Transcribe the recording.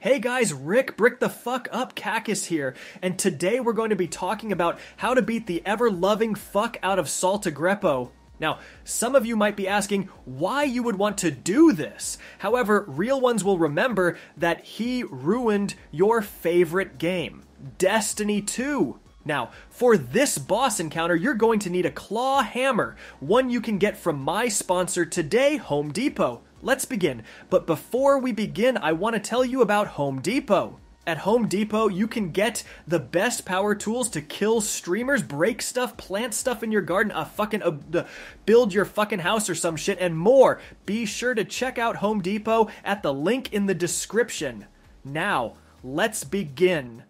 Hey guys, Rick Brick the fuck up Kackis here, and today we're going to be talking about how to beat the ever loving fuck out of Saltagreppo. Now, some of you might be asking why you would want to do this. However, real ones will remember that he ruined your favorite game, Destiny 2. Now, for this boss encounter, you're going to need a claw hammer, one you can get from my sponsor today, Home Depot. Let's begin. But before we begin, I want to tell you about Home Depot. At Home Depot, you can get the best power tools to kill streamers, break stuff, plant stuff in your garden, a fucking uh, build your fucking house or some shit, and more. Be sure to check out Home Depot at the link in the description. Now, let's begin.